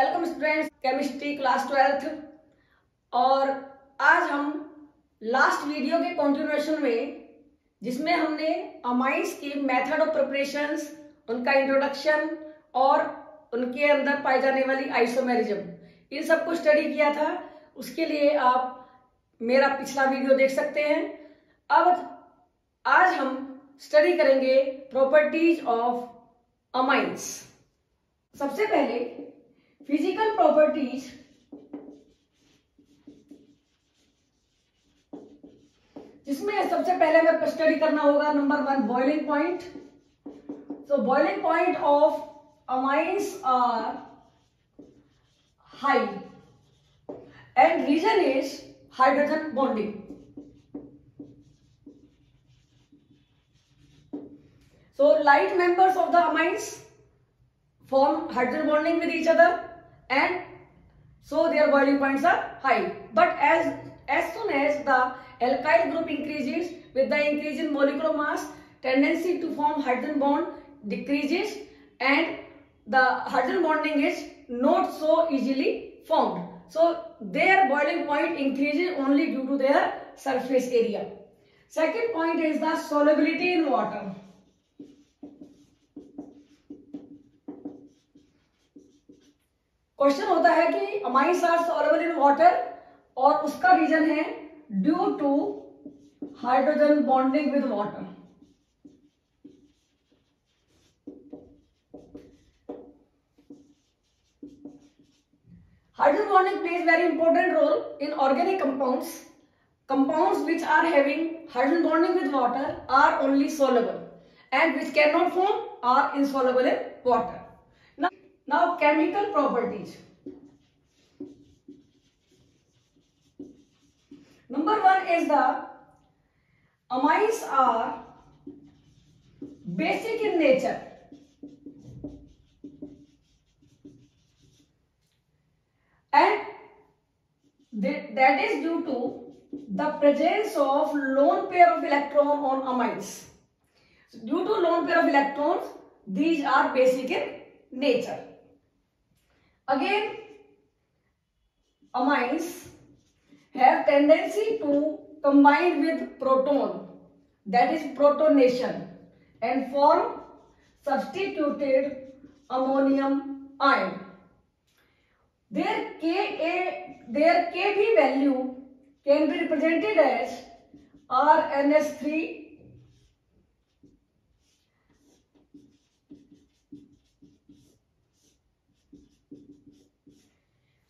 Welcome students chemistry class twelfth और आज हम लास्ट वीडियो के कंटिन्यूएशन में, जिसमें हमने अमाइंस के मेथड ऑफ़ प्रिपरेशंस उनका इंट्रोडक्शन और उनके अंदर पाई जाने वाली आइसोमेरिज्म इन सबको स्टडी किया था। उसके लिए आप मेरा पिछला वीडियो देख सकते हैं। अब आज हम स्टडी करेंगे प्रॉपर्टीज़ ऑफ़ अमाइंस सबसे पहले फ़िज़िकल प्रॉपर्टीज़ जिसमें सबसे पहले हमें स्टडी करना होगा number one boiling point so boiling point of amines are high and reason is hydrogen bonding so, light members of the amines form hydrogen bonding with each other. And so their boiling points are high. But as as soon as the alkyl group increases with the increase in molecular mass tendency to form hydrogen bond decreases and the hydrogen bonding is not so easily formed. So their boiling point increases only due to their surface area. Second point is the solubility in water question होता है कि amines are soluble in water और उसका reason है due to hydrogen bonding with water hydrogen bonding plays very important role in organic compound compound which are having hydrogen bonding with water are only soluble and which can not form are insoluble in water now chemical properties. Number one is the amines are basic in nature. And that is due to the presence of lone pair of electron on amines. So due to lone pair of electrons, these are basic in nature. Again, amines have tendency to combine with proton that is protonation and form substituted ammonium ion. Their Ka, their Kb value can be represented as RNS3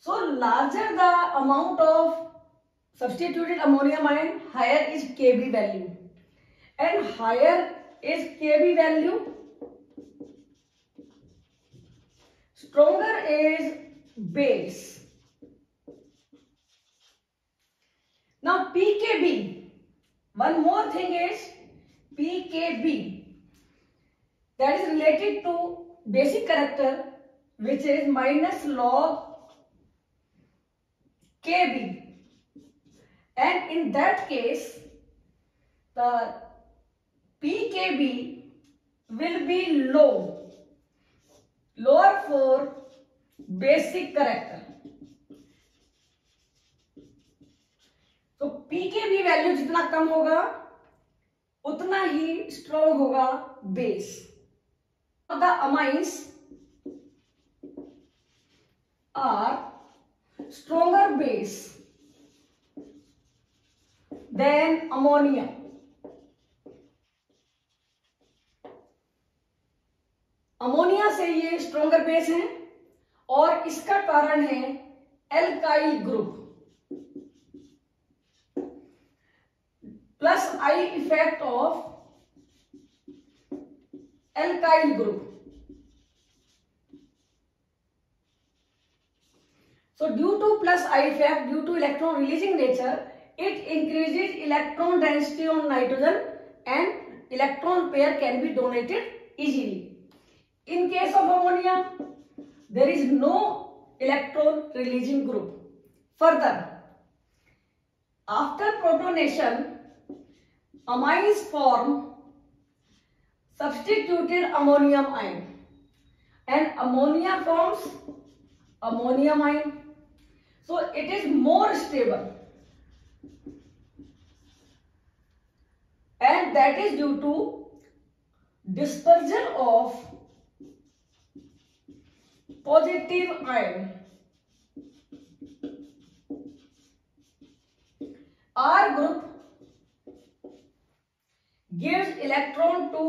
So larger the amount of substituted ammonium ion, higher is Kb value. And higher is Kb value, stronger is base. Now pKb, one more thing is pKb that is related to basic character which is minus log Kb. And in that case, the pKb will be low, lower for basic character. तो P K pKb value जितना कम होगा उतना ही strong होगा base the amines are stronger base than ammonia. Ammonia से ये stronger base है और इसका कारण है alkyl group plus I effect of alkyl group So due to plus I effect, due to electron releasing nature, it increases electron density on nitrogen and electron pair can be donated easily. In case of ammonia, there is no electron releasing group. Further, after protonation, amines form substituted ammonium ion and ammonia forms ammonium ion so it is more stable. And that is due to dispersion of positive ion. R group gives electron to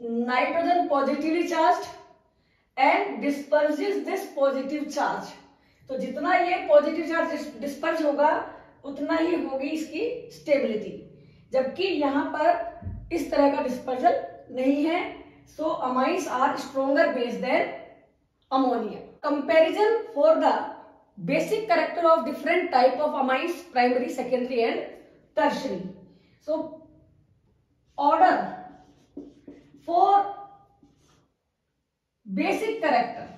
nitrogen positively charged and disperse this positive charge तो जितना ये positive charge disperse होगा, उतना ही होगी इसकी stability जबकि यहाँ पर इस तरह का डिस्पर्जल नहीं है so amines are stronger base than ammonia comparison for the basic character of different type of amines primary secondary and tertiary so order for basic character.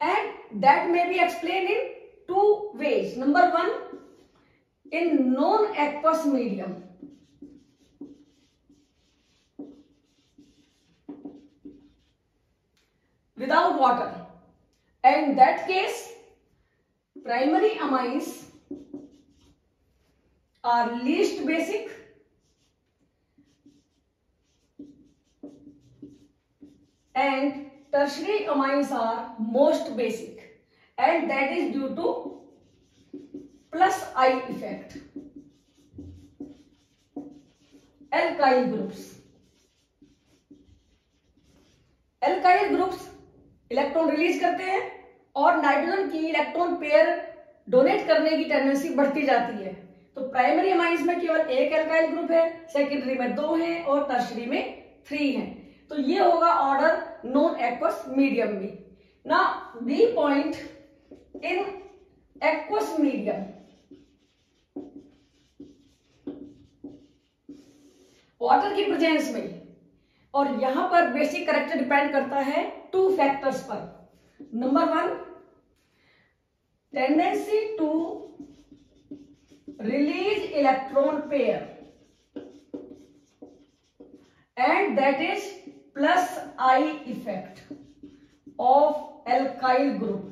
And that may be explained in two ways. Number one in non aqueous medium. Without water. And in that case, primary amines are least basic and tertiary amines are most basic and that is due to plus I effect. Alkyl groups. Alkyl groups electron release करते हैं और nitrogen की electron pair donate करने की tendency बढ़ती जाती है तो प्राइमरी अमाइंस में केवल एक एल्काइल ग्रुप है सेकेंडरी में दो हैं और टर्शरी में थ्री हैं तो ये होगा ऑर्डर नॉन एक्वस मीडियम में ना B point in aqueous medium water की प्रेजेंस में। और यहाँ पर बेसिक करेक्टर डिपेंड करता है टू फैक्टर्स पर। Number one tendency to release electron pair and that is plus I effect of alkyl group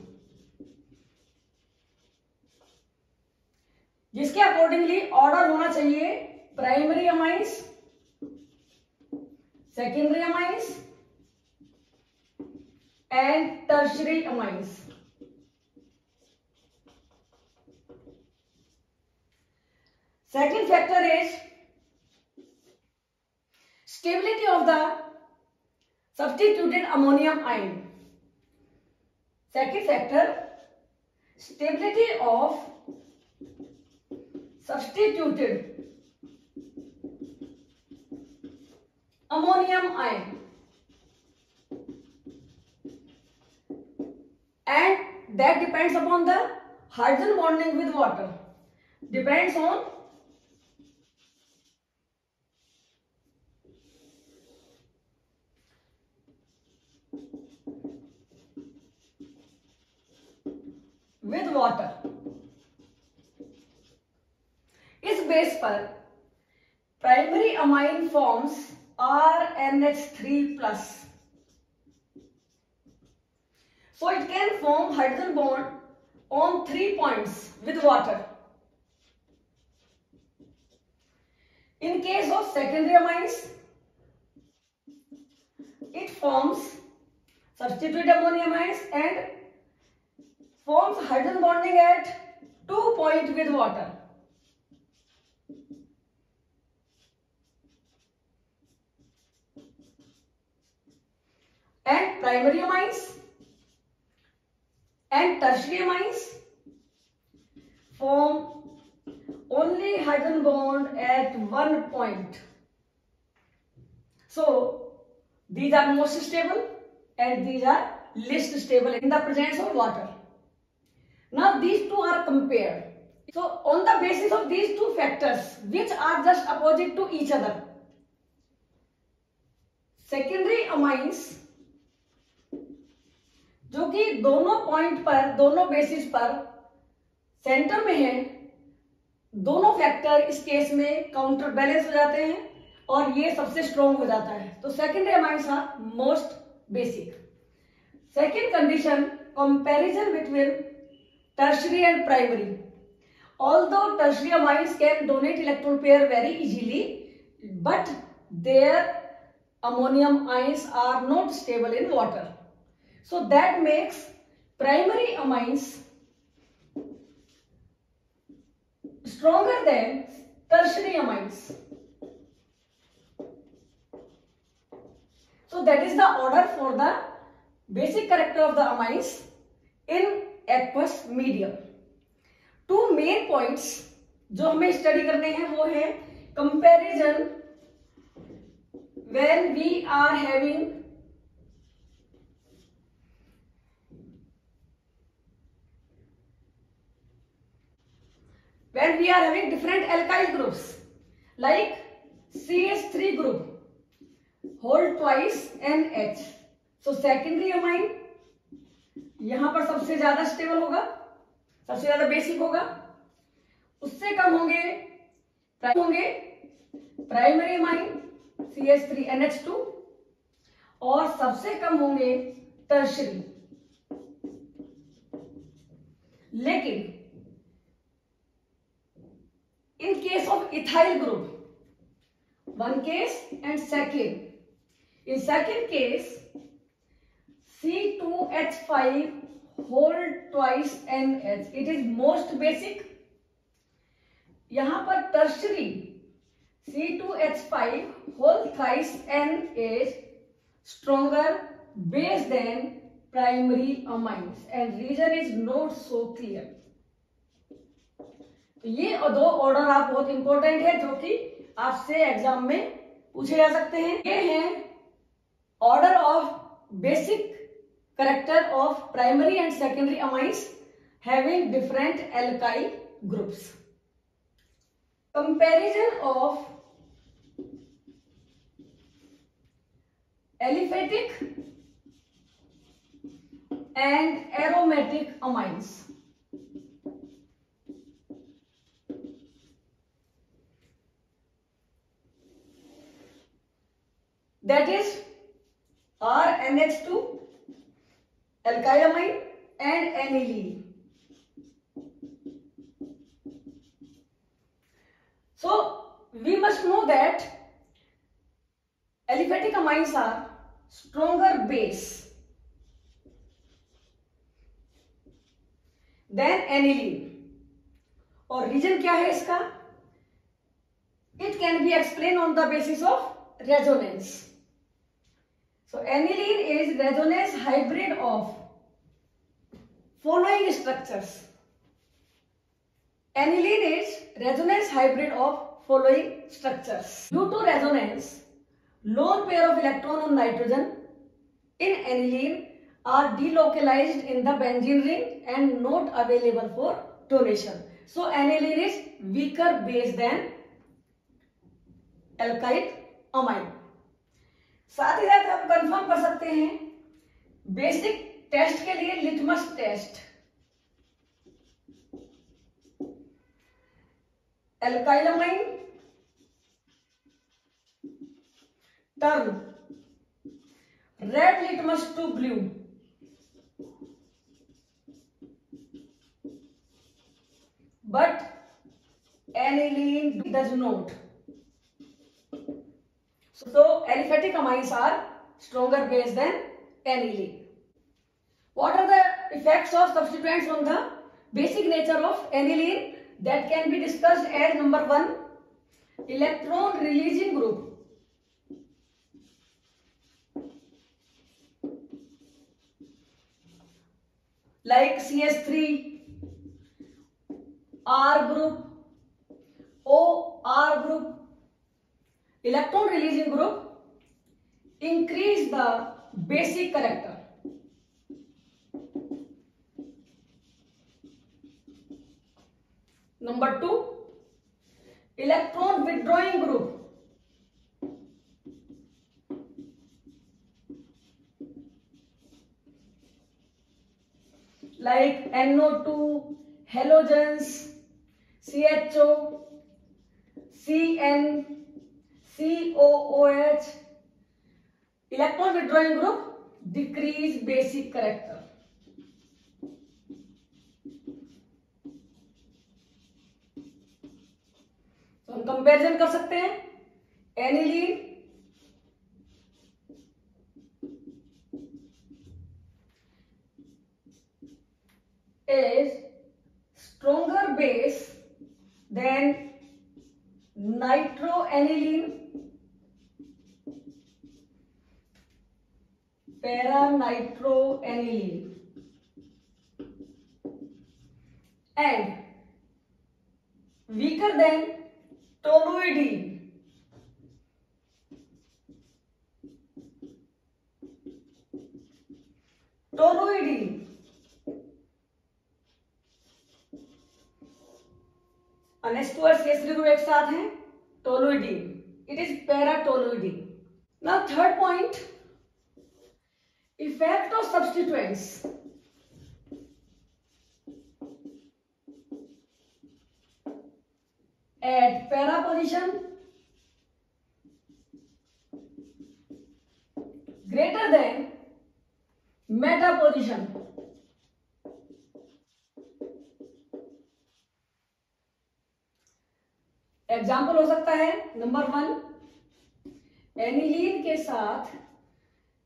जिसके अकॉर्डिंगली ऑर्डर होना चाहिए primary amines secondary amines and tertiary amines second factor is stability of the substituted ammonium ion. Second factor stability of substituted ammonium ion and that depends upon the hydrogen bonding with water depends on with water इस base पर primary amine forms RNH3 plus. So it can form hydrogen bond on three points with water. In case of secondary amines, it forms substituted ammonium ions and forms hydrogen bonding at two point with water. and primary amines and tertiary amines form only hydrogen bond at one point. So these are most stable and these are least stable in the presence of water. Now these two are compared. So on the basis of these two factors which are just opposite to each other, secondary amines जो कि दोनों point पर दोनों basis पर centre में है दोनों factor इस केस में काउंटर बैलेंस हो जाते हैं और ये सबसे स्ट्रॉन्ग हो जाता है तो secondary amines are most basic second condition comparison between tertiary and primary. Although tertiary amines can donate electron pair very easily, but their ammonium ions are not stable in water. So that makes primary amines stronger than tertiary amines. So that is the order for the basic character of the amines in aqueous medium. Two main point जो हमें study करने हैं वो है comparison when we are having when we are having different alkyl groups like C S three group hold twice N H so secondary amine यहाँ पर सबसे ज़्यादा स्टेबल होगा सबसे ज़्यादा बेसिक होगा। उससे कम होंगे होंगे primary amine C H three N H two और सबसे कम होंगे टर्शरी लेकिन in case of ethyl group one case and second in second case, C two H five whole twice N H it is most basic यहाँ पर tertiary C two H five whole thrice N H stronger base than primary amines and reason is not so clear ये दो order आप बहुत important है जो कि आपसे एग्ज़ाम में पूछे जा सकते हैं। ये है order of basic character of primary and secondary amines having different alkyl groups. Comparison of aliphatic and aromatic amines. That is RNH2 alkylamide and aniline. So we must know that aliphatic amines are stronger base than aniline. और reason क्या है इसका it can be explain on the basis of resonance so aniline is resonance hybrid of following structures. Aniline is resonance hybrid of following structures. Due to resonance, lone pair of electron on nitrogen in aniline are delocalized in the benzene ring and not available for donation. So aniline is weaker base than alkyl amine. साथ ही साथ आप confirm कर सकते हैं basic test के लिए litmus test. Alkylamine. Turn red litmus to blue. But aniline does not. So aliphatic amines are stronger base than aniline. What are the effects of substituents on the basic nature of aniline that can be discussed as number one electron releasing group. like CH3, R group, O, R group, electron releasing group increase the basic character. Number two, electron withdrawing group. Like NO2, halogens, CHO, CN, COOH electron withdrawing group decrease basic character तो हम comparison कर सकते हैं। Aniline is stronger base than nitro aniline para nitro aniline and weaker than अनेस्टुअर सीएस3 group एक साथ हैं toluidine it is paratoluidine now third point effect of substituents at para position greater than meta position example हो सकता है number one aniline के साथ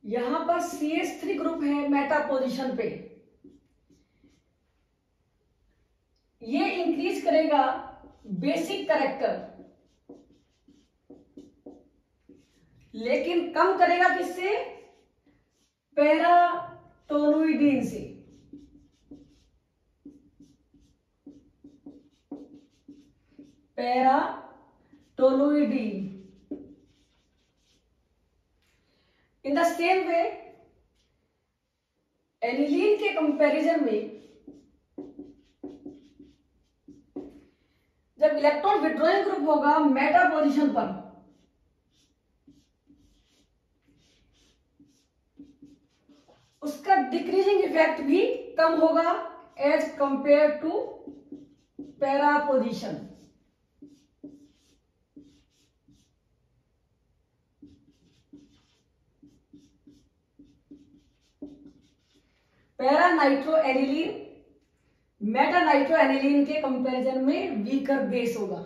यहाँ पर सी एस थ्री ग्रुप है मेटा पोजिशन पे ये इंक्रीज करेगा बेसिक करेक्टर लेकिन कम करेगा किससे पैराटोलुइडीन से paratoluidine in the same way aniline के कंपैरिजन में जब इलेक्ट्रॉन विड्रॉइंग ग्रुप होगा मेटा पोजिशन पर। उसका डिक्रीजिंग इफ़ेक्ट भी कम होगा as compare to para position para nitro aniline meta nitro aniline के कंपैरिजन में वीकर बेस होगा।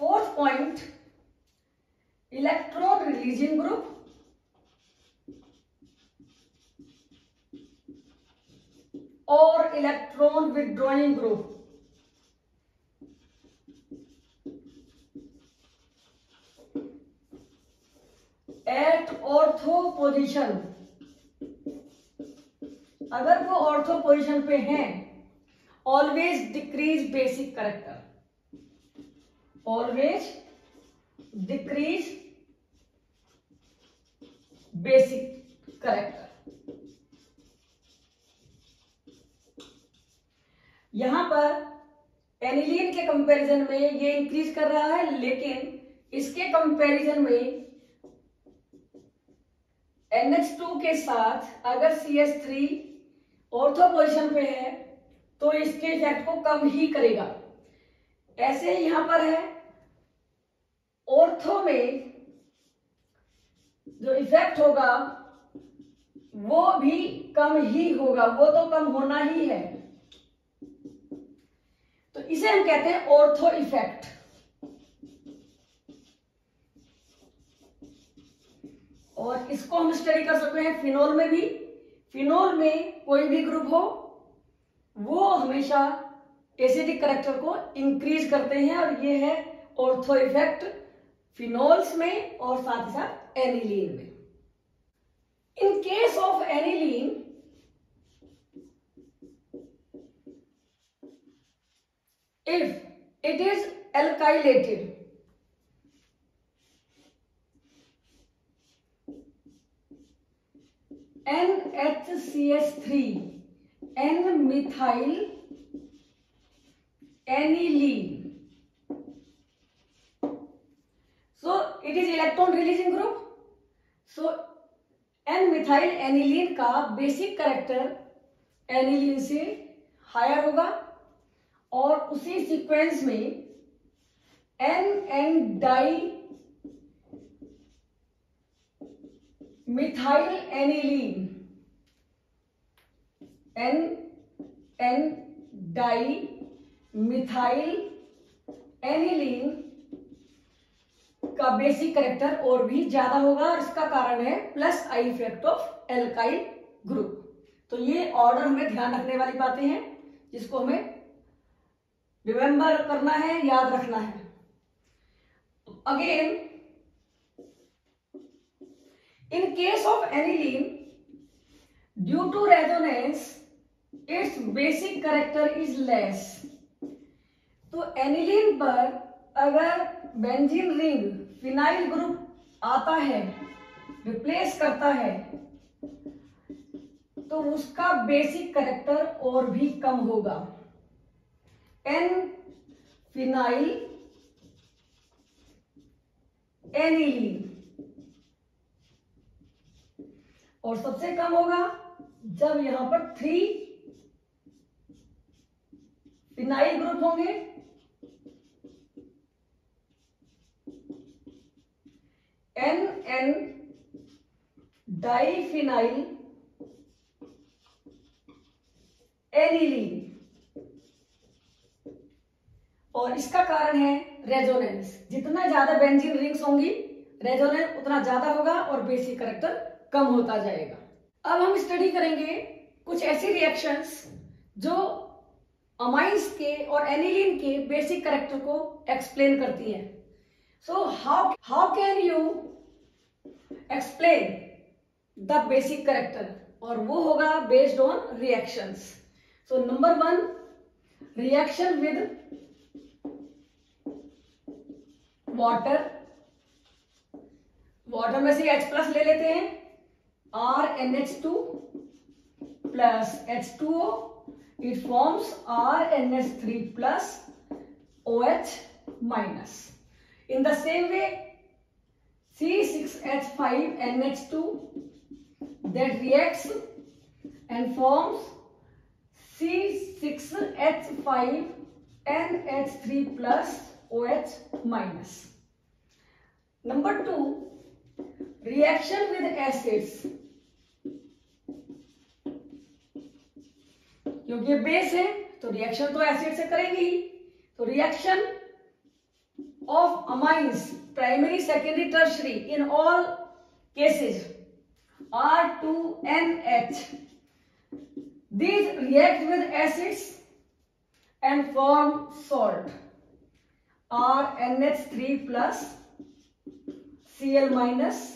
Fourth point electron releasing group और electron withdrawing group at ortho position अगर वो ऑर्थो पोजिशन पे हैं always decrease basic character always decrease basic character यहाँ पर एनिलीन के कंपैरिजन में ये इंक्रीज कर रहा है, लेकिन इसके कंपैरिजन में NH2 के साथ अगर CH3 ऑर्थो पोजिशन पे है तो इसके इफ़ेक्ट को कम ही करेगा। ऐसे यहाँ पर है ऑर्थो में जो इफ़ेक्ट होगा, वो भी कम ही होगा, वो तो कम होना ही है। तो इसे हम कहते हैं ऑर्थो इफ़ेक्ट और इसको हम स्टडी कर सकते हैं फिनोल में भी। फिनोल में कोई भी ग्रुप हो, वो हमेशा एसिडिक करेक्टर को इंक्रीज करते हैं और ये है ऑर्थो इफ़ेक्ट फिनोल्स में और साथ ही साथ एनिलीन में। In case of aniline N H C S three N methyl aniline so it is electron releasing group so N methyl aniline का बेसिक करेक्टर एनिलीन से हायर होगा और उसी सीक्वेंस में N N di methyl aniline N N di methyl aniline का basic character और भी ज़्यादा होगा और इसका कारण है plus I effect of alkyl group तो ये ऑर्डर हमें ध्यान रखने वाली बातें हैं, जिसको हमें रिमेंबर करना है, याद रखना है। Again in case of aniline due to resonance its basic character is less तो एनिलीन पर अगर बेंजीन रिंग फिनाइल ग्रुप आता है रिप्लेस करता है तो उसका बेसिक करेक्टर और भी कम होगा। एन फिनाइल एनिलीन और सबसे कम होगा जब यहाँ पर थ्री फिनाइल ग्रुप होंगे। एन एन डाइफिनाइल एनिलीन और इसका कारण है रेजोनेंस जितना ज़्यादा बेंजीन रिंग्स होंगी रेजोनेंस उतना ज़्यादा होगा और बेसिक करेक्टर कम होता जाएगा। अब हम स्टडी करेंगे कुछ ऐसी रिएक्शंस जो अमाइंस के और एनिलीन के बेसिक करेक्टर को एक्सप्लेन करती हैं। So how how can you explain the basic character और वो होगा based on reactions so number one reaction with water water में से H प्लस ले लेते हैं। RNH2 plus H2O. It forms RNH3 plus OH minus. In the same way, C6H5NH2 that reacts and forms C6H5NH3 plus OH minus. Number 2, reaction with acids क्योंकि ये base है तो reaction तो एसिड से करेगी तो reaction of amines primary secondary tertiary in all cases R two N H these react with acids and form salt R N H three plus C L minus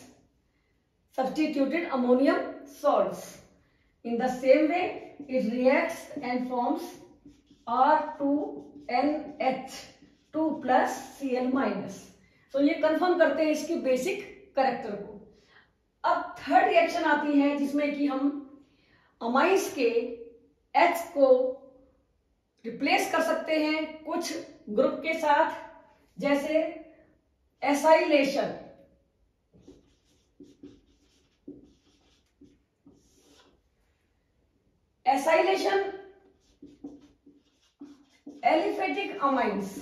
substituted ammonium salt in the same way it reacts and forms R2NH2 plus Cl minus. So, ये confirm करते हैं इसकी basic character को अब third reaction आती है जिसमें कि हम अमाइस के एच को रिप्लेस कर सकते हैं कुछ ग्रुप के साथ, जैसे acylation acylation aliphatic amines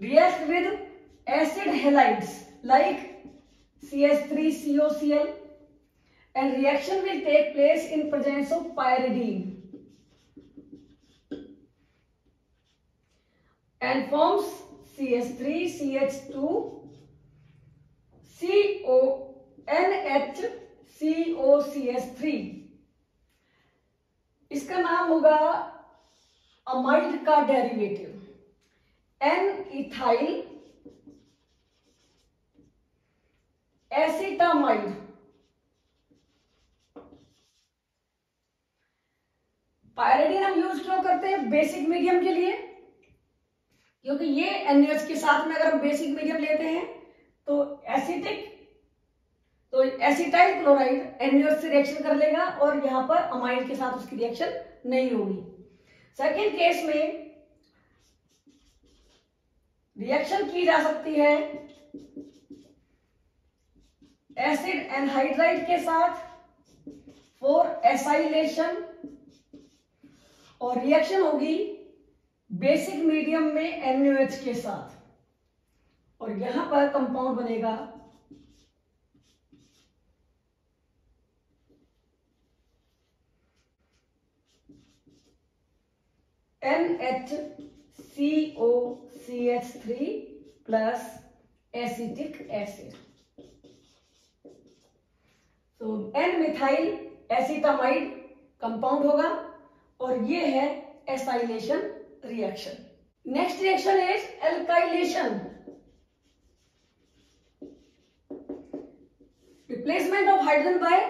react with acid halides like CH3COCl and reaction will take place in presence of pyridine and forms CH3CH2 CONHCOCH3 इसका नाम होगा अमाइड का derivative. N ethyl acetamide pyridine हम यूज़ क्यों करते हैं? बेसिक मीडियम के लिए। क्योंकि ये एनएच के साथ में अगर हम बेसिक मीडियम लेते हैं तो एसिटिक तो एसिटाइल क्लोराइड एनएच से रिएक्शन कर लेगा और यहाँ पर अमाइड के साथ उसकी रिएक्शन नहीं होगी। सेकेंड केस में रिएक्शन की जा सकती है एसिड एनहाइड्राइड के साथ फॉर एसाइलेशन और रिएक्शन होगी बेसिक मीडियम में एनएच के साथ। और यहाँ पर कंपाउंड बनेगा N H C O C H three plus acetic acid तो एन मिथाइल एसिटामाइड कंपाउंड होगा और ये है acylation reaction next reaction is alkylation replacement of hydrogen by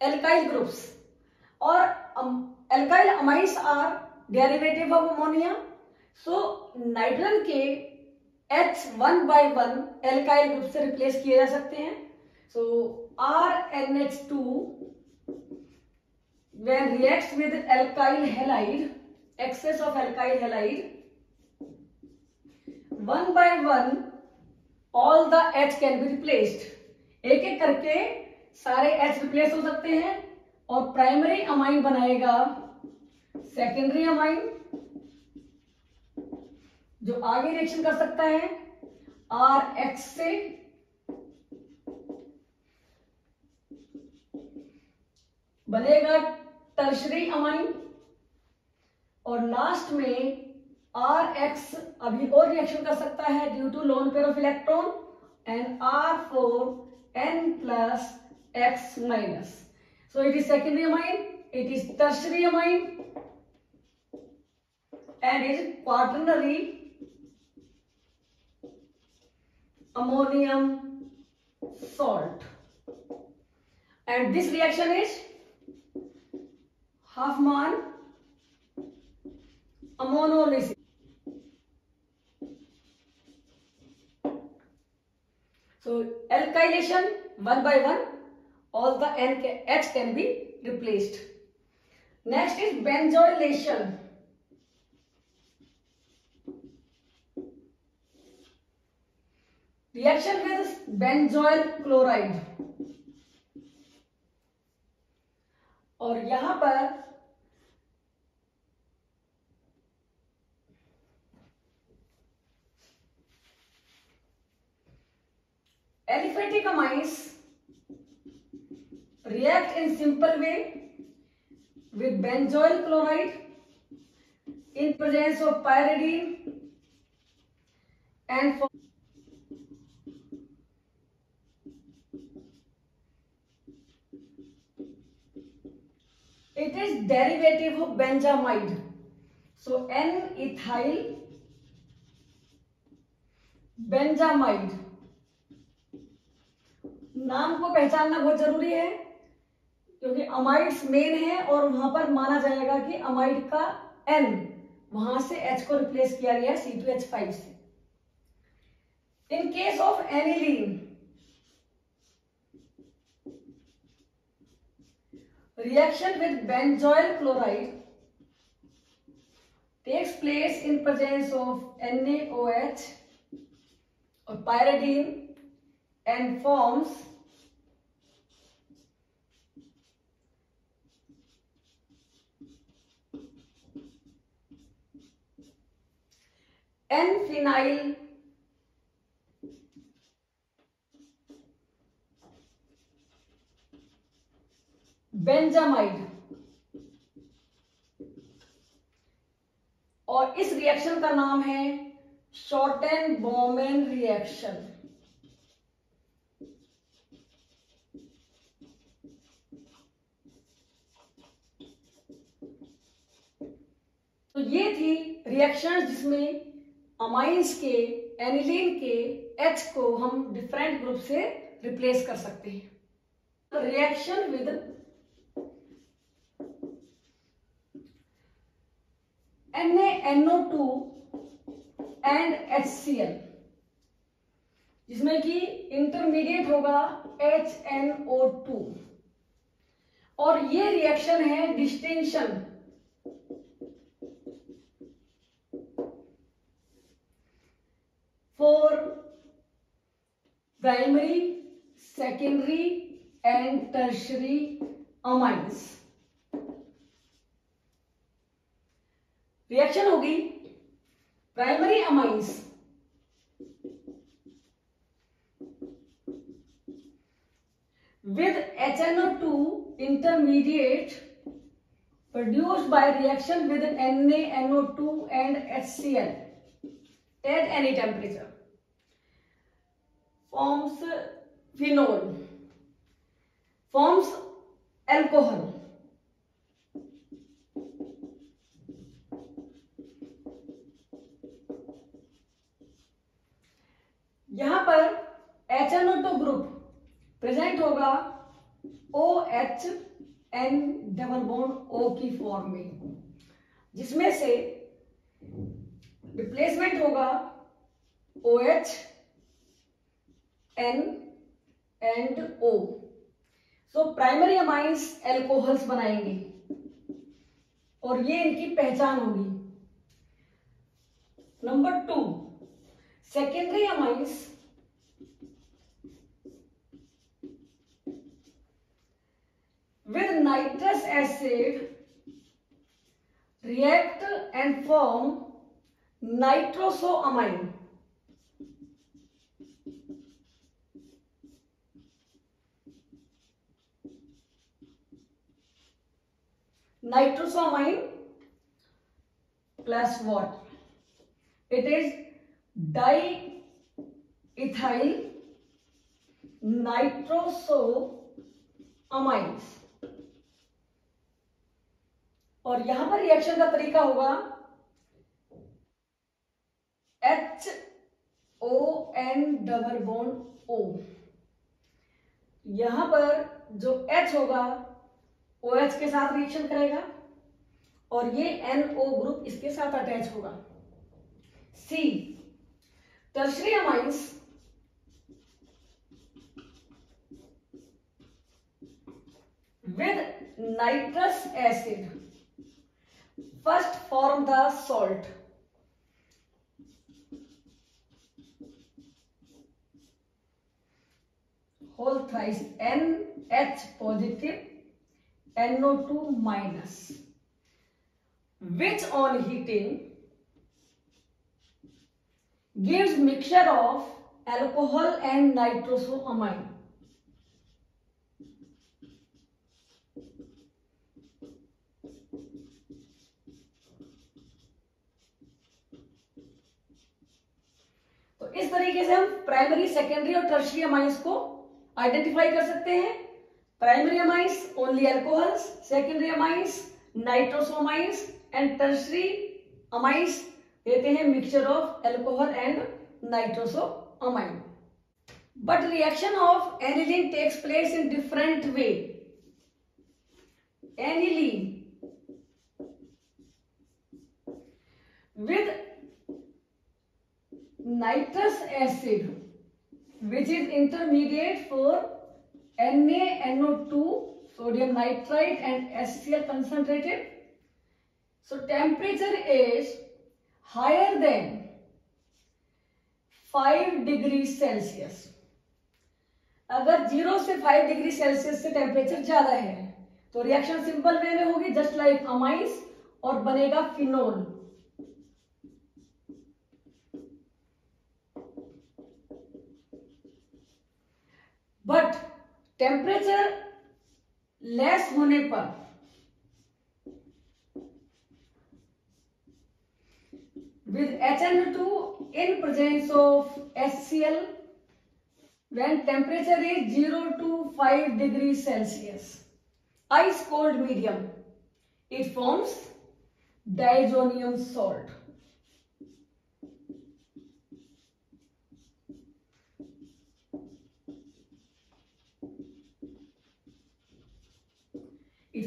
alkyl groups और alkyl amines are derivative of ammonia. So, nitrogen के H one by one alkyl group से replace किए जा सकते हैं। So R N H two when reacts with alkyl halide, excess of alkyl halide, one by one, all the H can be replaced एक एक करके सारे H रिप्लेस हो सकते हैं और प्राइमरी अमाइन बनाएगा। सेकेंडरी अमाइन जो आगे रिएक्शन कर सकता है आर एक्स से बनेगा टर्शरी अमाइन और लास्ट में आर एक्स अभी और रिएक्शन कर सकता है due to lone pair of electron and R four N plus X minus so it is secondary amine it is tertiary amine and is quaternary ammonium salt. And this reaction is Huffman ammonolysis. So alkylation one by one all the N H can be replaced. Next is benzoylation. Reaction with benzoyl chloride और यहाँ पर aliphatic amines react in simple way with benzoyl chloride in presence of pyridine and for It is derivative of benzamide. So N-ethyl benzamide. नाम को पहचानना बहुत ज़रूरी है, क्योंकि अमाइड्स मेन है और वहाँ पर माना जाएगा कि अमाइड का एन वहाँ से एच को रिप्लेस किया गया सी टू एच फाइव से in case of aniline reaction with benzoyl chloride takes place in presence of NaOH or pyridine and forms N-phenyl benzamide. और इस रिएक्शन का नाम है शॉर्ट एंड बोमेन रिएक्शन तो ये थी रिएक्शन जिसमें अमाइंस के एनिलीन के एच को हम डिफरेंट ग्रुप से रिप्लेस कर सकते हैं। Reaction with NaNO2 and HCl जिसमें कि इंटरमीडिएट होगा HNO2 और ये रिएक्शन है distinction for primary secondary and tertiary amines reaction होगी। Primary amines with H N O two intermediate produce by reaction with N A N O two and H C L at any temperature forms phenol forms alcohol यहाँ पर H N O two group present होगा O H N double bond O की form में, जिसमें से replacement होगा O H N and O so primary amines alcohols बनाएँगे और ये इनकी पहचान होगी। Number two secondary amines with nitrous acid react and form nitrosoamine. Nitrosoamine plus what? It is diethyl nitrosoamines. और यहाँ पर रिएक्शन का तरीका होगा। H O N double bond O यहाँ पर जो H होगा ओ OH के साथ रिएक्शन करेगा और ये NO ग्रुप इसके साथ अटैच होगा। C tertiary amines with nitrous acid First form the salt. Whole thrice NH positive, NO2 minus, which on heating gives mixture of alcohol and nitrosoamine. इस तरीके से हम प्राइमरी सेकेंडरी और टर्शरी अमाइंस को identify कर सकते हैं। Primary amines only alcohols secondary amines nitrosamines and tertiary amines देते हैं mixture of alcohol and nitrosoamine but reaction of aniline takes place in different way aniline with nitrous acid which is intermediate for NaNO2 sodium nitrite and HCl concentrated. So temperature is higher than 5 degree Celsius अगर zero से 5 degree Celsius से temperature ज़्यादा है तो रिएक्शन simple way में होगी just like amines और बनेगा फिनोल बट टेम्परेचर लेस होने पर with H N two in presence of S C L when temperature is zero to five degree Celsius ice cold medium it forms diazonium salt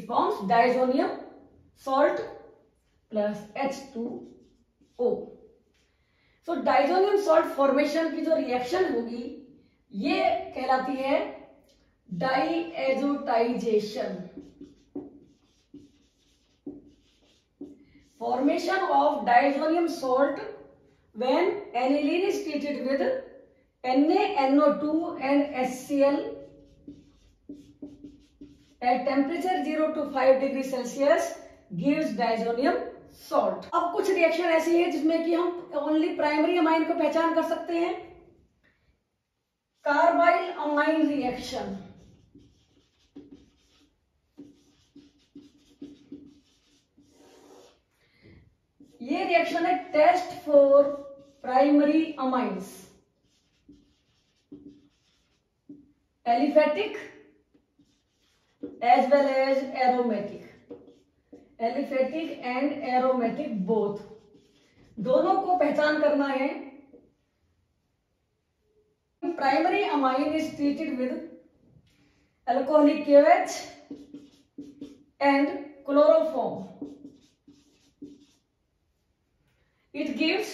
it forms diazonium salt plus H2O. So diazonium salt formation की जो reaction होगी ये कहलाती है diazotization formation of diazonium salt when aniline is treated with NaNO2 and HCl at temperature 0 to 5 degree Celsius gives diazonium salt अब कुछ reaction ऐसी है जिसमें कि हम ओनली प्राइमरी अमाइन को पहचान कर सकते हैं। कार्बाइल अमाइन रिएक्शन ये रिएक्शन है test for primary amines aliphatic as well as aromatic aliphatic and aromatic both दोनों को पहचान करना है। Primary amine is treated with alcoholic केवेज and chloroform It gives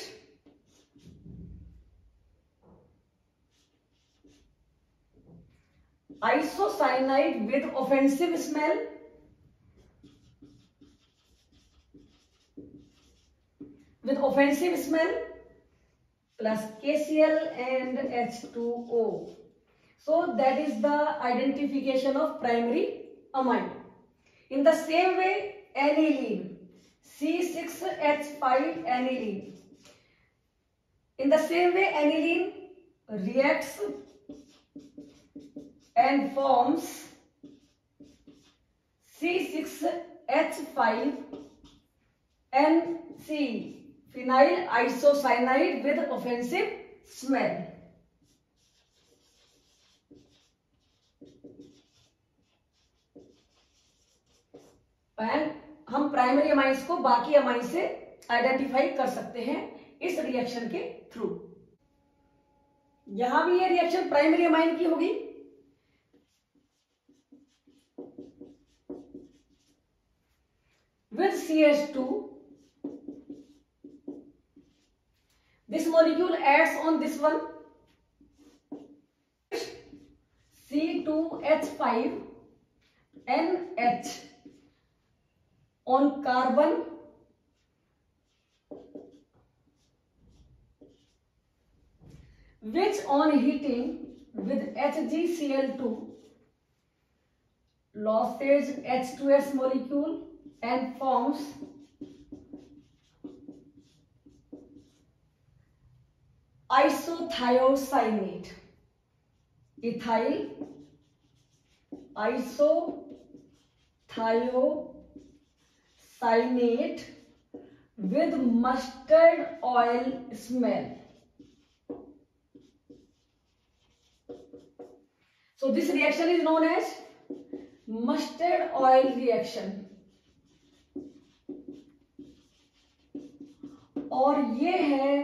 isocyanide with offensive smell with offensive smell plus KCl and H2O. So that is the identification of primary amine. In the same way, aniline C6H5 aniline. In the same way, aniline reacts and forms C6H5 NC phenyl isocyanide with offensive smell. And हम primary amines को बाकी amines से identify कर सकते हैं इस reaction के through यहाँ भी ये रिएक्शन प्राइमरी अमाइन की होगी with CH2 this molecule adds on this one. C2H5 NH on carbon. Which on heating with HgCl2 loses H2S molecule and forms isothiocyanate ethyl isothiocyanate with mustard oil smell. So this reaction is known as mustard oil reaction. और ये है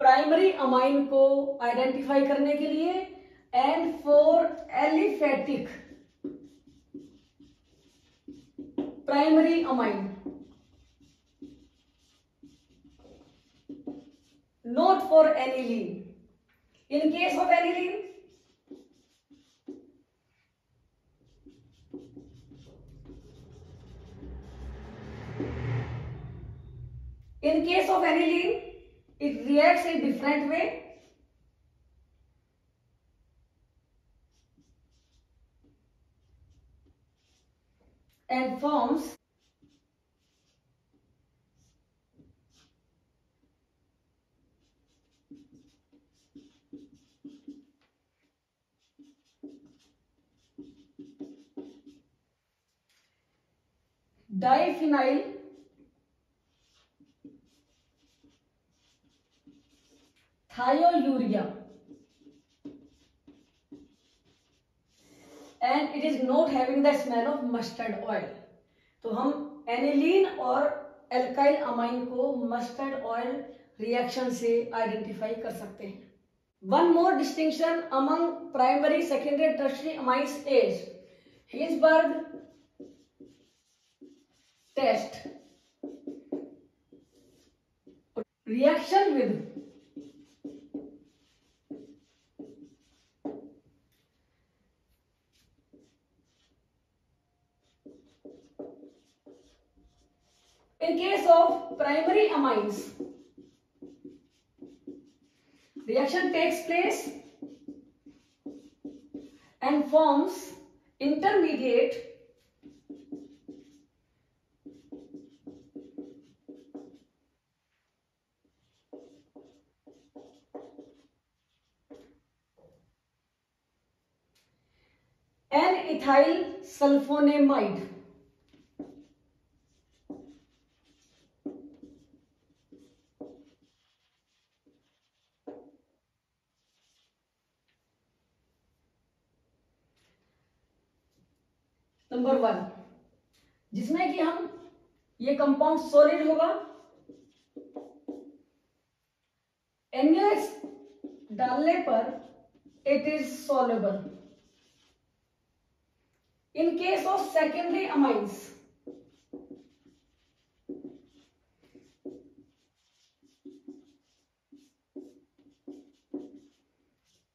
primary amine को identify करने के लिए and for aliphatic primary amine not for aniline in case of aniline diphenyl thiourea and it is not having the smell of mustard oil. तो हम aniline और एल्काइल अमाइन को मस्टर्ड ऑयल रिएक्शन से identify कर सकते हैं। One more distinction among primary secondary tertiary amines is Hinsberg test. Reaction with in case of primary amines reaction takes place and forms intermediate N ethyl sulphonamide number one जिसमें कि हम ये compound solid होगा। NS डालने पर it is soluble in secondary amines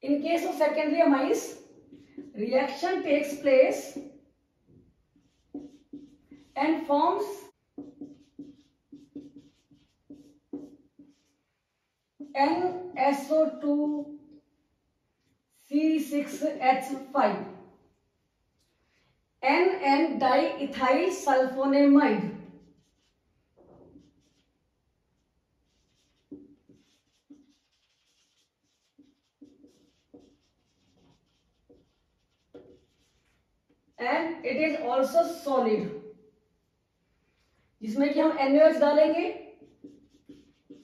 in case of secondary amines reaction takes place and forms NSO2 C6H5 NN diethyl sulphonamide and it is also solid जिसमें कि हम NaOH डालेंगे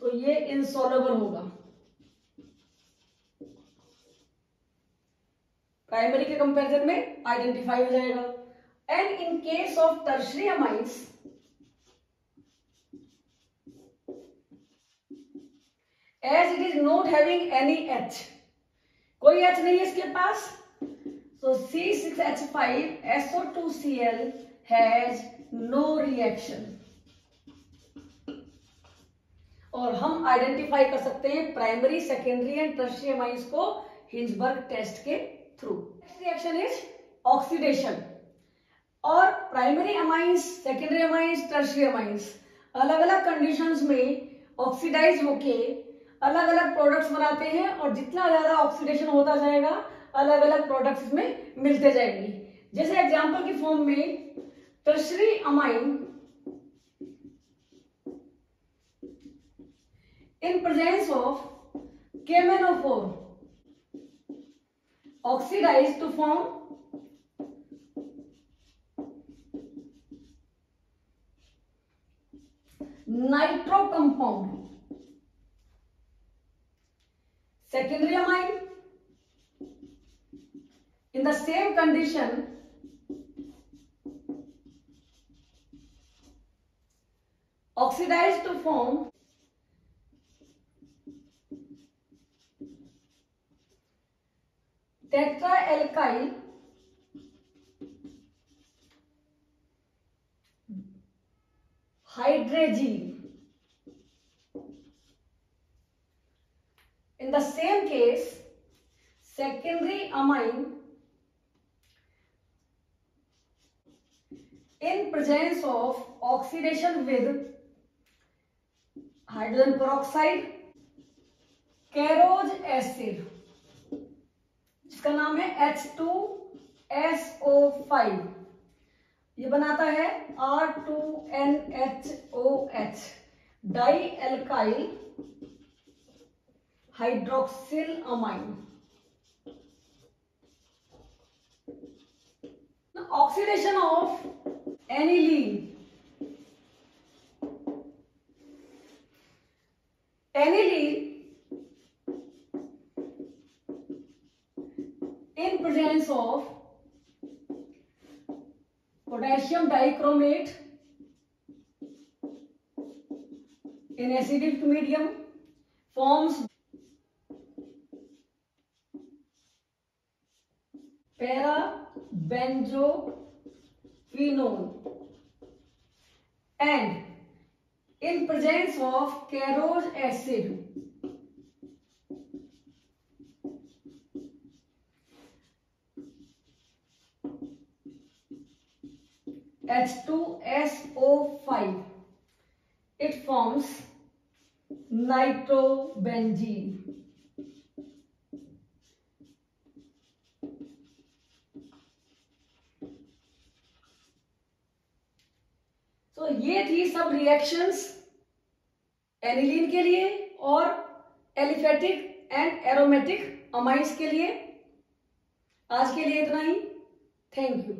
तो ये इंसॉलेबल होगा। प्राइमरी के कंपैरिजन में आइडेंटिफाई हो जाएगा। And in case of tertiary amines as it is not having any H कोई एच नहीं है इसके पास? Five SO two has no reaction और हम आइडेंटिफाई कर सकते हैं primary secondary and tertiary amines को हिंजबर्ग टेस्ट के थ्रू रिएक्शन इज़ ऑक्सीडेशन और primary amines secondary amines tertiary amines अलग अलग कंडीशंस में ऑक्सीडाइज होके अलग अलग प्रोडक्ट्स बनाते हैं और जितना ज़्यादा ऑक्सीडेशन होता जाएगा अलग अलग प्रोडक्ट्स इसमें मिलते जाएँगे। जैसे एग्जांपल की फॉर्म में tertiary amine in presence of KMNO4 oxidized to form nitro compound. Secondary amine in the same condition oxidized to form tetraalkyl hydrazine. In the same case, secondary amine in presence of oxidation with hydrogen peroxide, carroz acid जिसका नाम है H2SO5 ये बनाता है R two N H O H di alkyl hydroxyl amine oxidation of aniline aniline in presence of potassium dichromate in acidic medium forms para benzophenone and in presence of carroz acid H2SO5. It forms nitrobenzene. तो ये थी सब reactions aniline के लिए और aliphatic and aromatic amines के लिए आज के लिए इतना ही थैंक यू